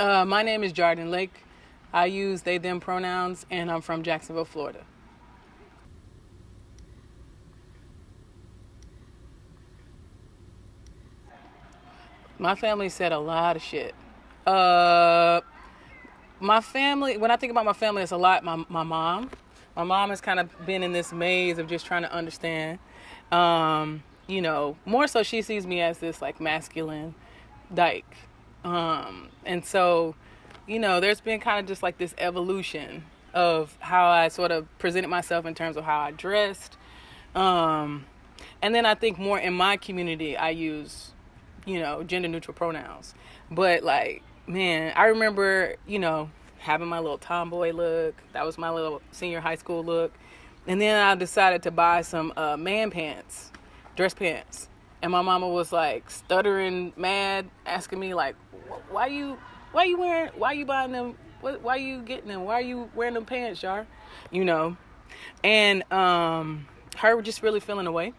Uh, my name is Jardyn Lake. I use they them pronouns, and I'm from Jacksonville, Florida. My family said a lot of shit. Uh, my family, when I think about my family, it's a lot. My my mom, my mom has kind of been in this maze of just trying to understand. Um, you know, more so she sees me as this like masculine dyke, um, and so, you know, there's been kind of just like this evolution of how I sort of presented myself in terms of how I dressed. Um, and then I think more in my community, I use, you know, gender neutral pronouns. But like, man, I remember, you know, having my little tomboy look. That was my little senior high school look. And then I decided to buy some uh, man pants, dress pants. And my mama was like stuttering, mad, asking me like, "Why you, why you wearing, why you buying them? What, why you getting them? Why are you wearing them pants, Yar? You know?" And um, her just really feeling away.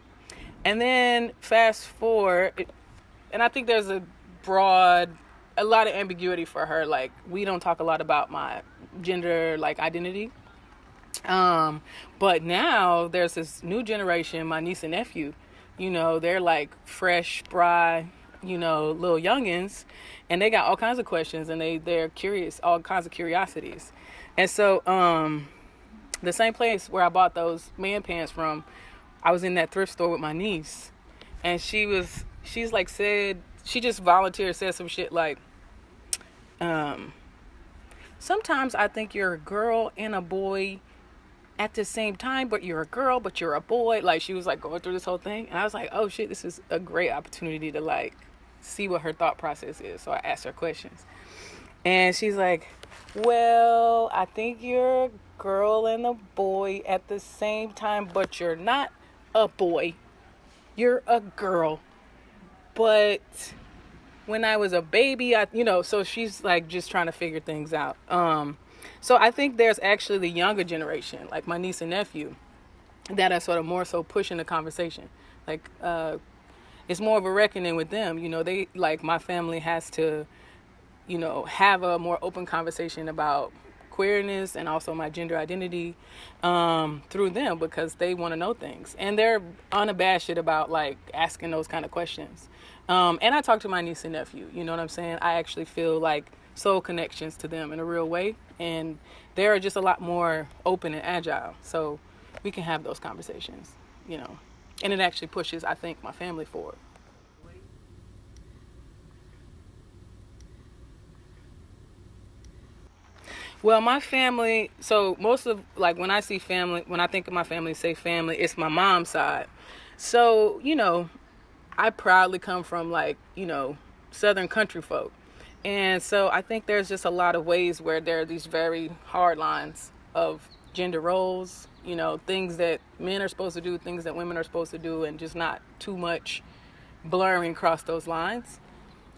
And then fast forward, and I think there's a broad a lot of ambiguity for her. Like we don't talk a lot about my gender like identity. Um, but now there's this new generation, my niece and nephew, you know, they're like fresh, spry, you know, little youngins, and they got all kinds of questions and they they're curious, all kinds of curiosities. And so, um, the same place where I bought those man pants from, I was in that thrift store with my niece, and she was she's like said she just volunteered said some shit like um sometimes i think you're a girl and a boy at the same time but you're a girl but you're a boy like she was like going through this whole thing and i was like oh shit this is a great opportunity to like see what her thought process is so i asked her questions and she's like well i think you're a girl and a boy at the same time but you're not a boy you're a girl but when I was a baby, I you know, so she's like just trying to figure things out. Um, so I think there's actually the younger generation, like my niece and nephew, that are sort of more so pushing the conversation. Like uh, it's more of a reckoning with them. You know, they like my family has to, you know, have a more open conversation about queerness and also my gender identity um, through them because they want to know things and they're unabashed about like asking those kind of questions um, and I talk to my niece and nephew. You know what I'm saying? I actually feel like soul connections to them in a real way, and they're just a lot more open and agile. So we can have those conversations. You know, and it actually pushes, I think, my family forward. Well, my family, so most of like when I see family, when I think of my family, say family, it's my mom's side. So, you know, I proudly come from like, you know, southern country folk. And so I think there's just a lot of ways where there are these very hard lines of gender roles, you know, things that men are supposed to do, things that women are supposed to do, and just not too much blurring across those lines.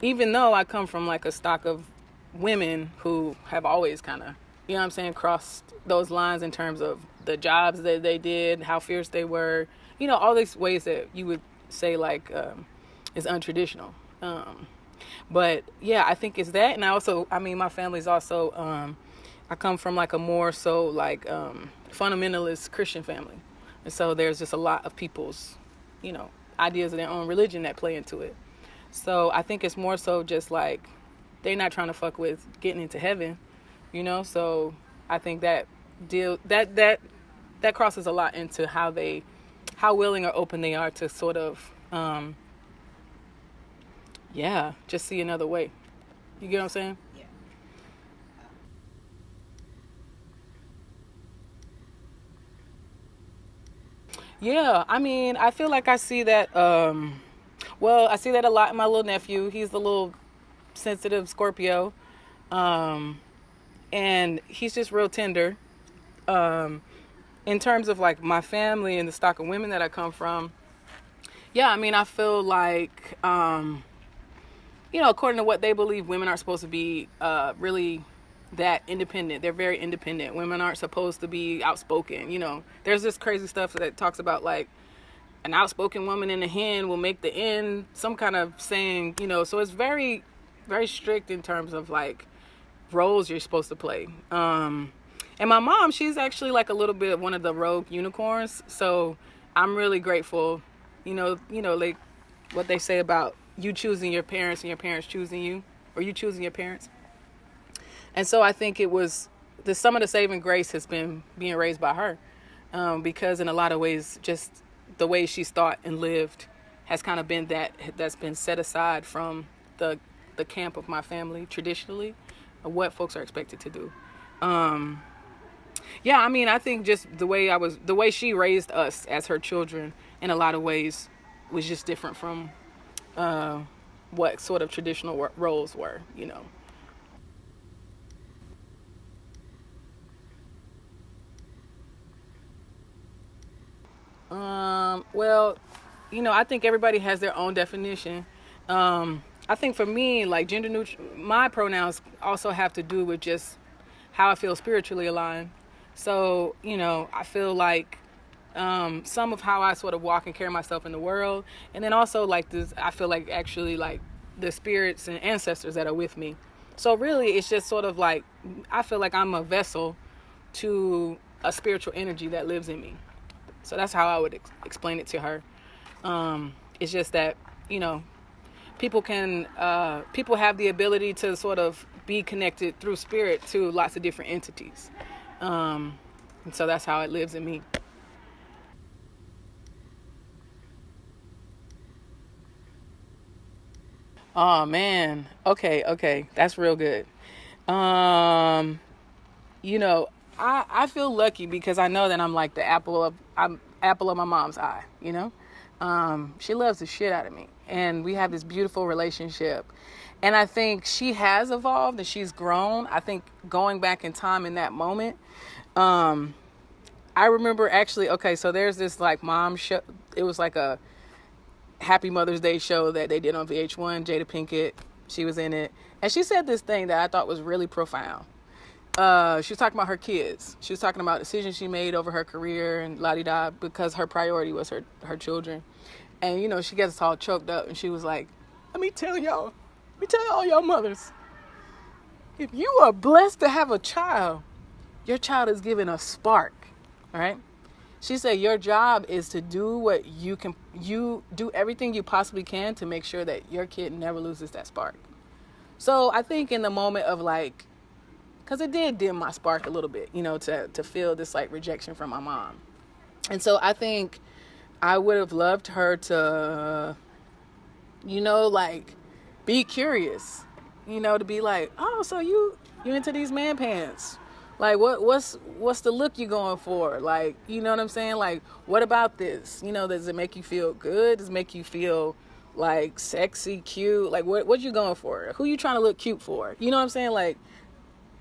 Even though I come from like a stock of women who have always kind of, you know I'm saying, crossed those lines in terms of the jobs that they did, how fierce they were, you know, all these ways that you would say like um, is untraditional. Um, but yeah, I think it's that, and I also, I mean, my family's also. Um, I come from like a more so like um, fundamentalist Christian family, and so there's just a lot of people's, you know, ideas of their own religion that play into it. So I think it's more so just like they're not trying to fuck with getting into heaven, you know. So I think that deal that that that crosses a lot into how they how willing or open they are to sort of um yeah just see another way you get what i'm saying Yeah. i mean i feel like i see that um well i see that a lot in my little nephew he's the little sensitive scorpio um and he's just real tender um in terms of like my family and the stock of women that I come from, yeah, I mean, I feel like, um, you know, according to what they believe, women aren't supposed to be uh, really that independent. They're very independent. Women aren't supposed to be outspoken. You know, there's this crazy stuff that talks about like an outspoken woman in the hen will make the end, some kind of saying, you know, so it's very, very strict in terms of like, roles you're supposed to play. Um, and my mom, she's actually like a little bit of one of the rogue unicorns. So I'm really grateful. You know, you know, like what they say about you choosing your parents and your parents choosing you, or you choosing your parents. And so I think it was the some of the saving grace has been being raised by her, um, because in a lot of ways, just the way she's thought and lived has kind of been that that's been set aside from the the camp of my family traditionally, what folks are expected to do. Um, yeah, I mean, I think just the way I was, the way she raised us as her children, in a lot of ways, was just different from uh, what sort of traditional roles were, you know. Um, well, you know, I think everybody has their own definition. Um, I think for me, like gender neutral, my pronouns also have to do with just how I feel spiritually aligned. So, you know, I feel like um, some of how I sort of walk and carry myself in the world, and then also like this, I feel like actually like the spirits and ancestors that are with me. So really, it's just sort of like I feel like I'm a vessel to a spiritual energy that lives in me. So that's how I would ex- explain it to her. Um, it's just that you know, people can uh, people have the ability to sort of be connected through spirit to lots of different entities. Um, and so that's how it lives in me. Oh man. Okay, okay. That's real good. Um you know, I I feel lucky because I know that I'm like the apple of I'm apple of my mom's eye, you know? Um she loves the shit out of me and we have this beautiful relationship. And I think she has evolved and she's grown. I think going back in time in that moment um I remember actually okay, so there's this like mom show it was like a Happy Mother's Day show that they did on VH1. Jada Pinkett, she was in it, and she said this thing that I thought was really profound. Uh, she was talking about her kids. She was talking about decisions she made over her career and la di da because her priority was her her children. And you know, she gets all choked up, and she was like, "Let me tell y'all, let me tell all y'all mothers, if you are blessed to have a child, your child is given a spark, all right." She said your job is to do what you can you do everything you possibly can to make sure that your kid never loses that spark. So I think in the moment of like cuz it did dim my spark a little bit, you know, to to feel this like rejection from my mom. And so I think I would have loved her to you know like be curious. You know, to be like, "Oh, so you you into these man pants?" Like what what's what's the look you're going for? Like, you know what I'm saying? Like, what about this? You know, does it make you feel good? Does it make you feel like sexy, cute? Like what what you going for? Who you trying to look cute for? You know what I'm saying? Like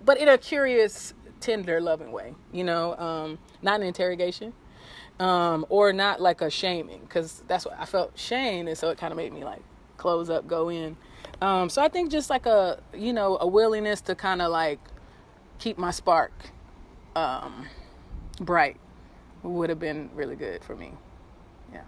but in a curious, tender, loving way, you know, um, not an interrogation. Um, or not like a shaming, because that's what I felt shame, and so it kind of made me like close up, go in. Um, so I think just like a you know a willingness to kind of like keep my spark um, bright would have been really good for me. Yeah.